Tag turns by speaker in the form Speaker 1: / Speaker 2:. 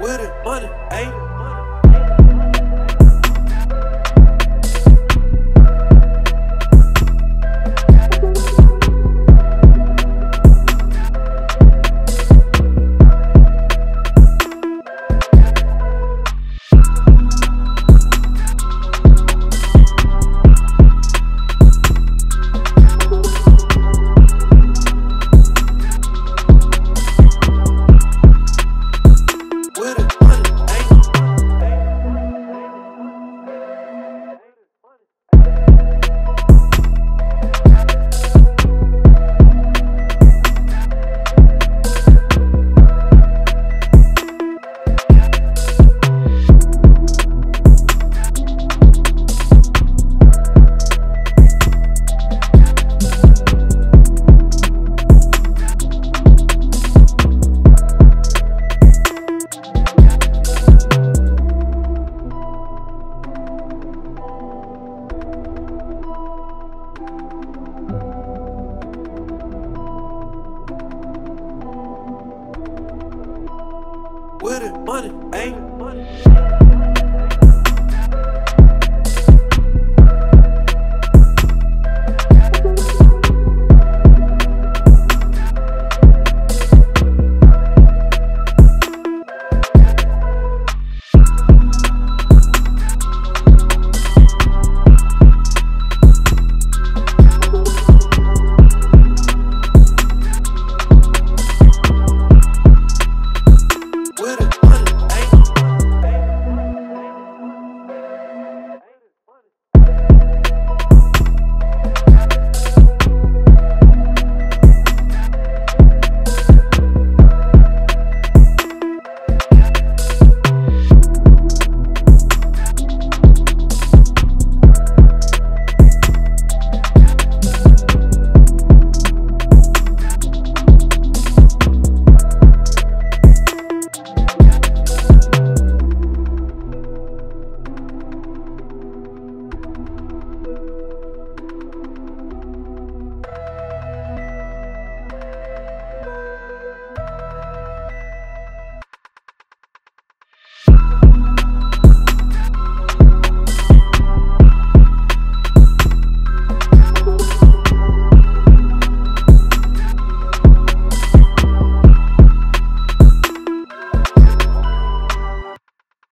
Speaker 1: with it, money, ain't with it, money, ain't money.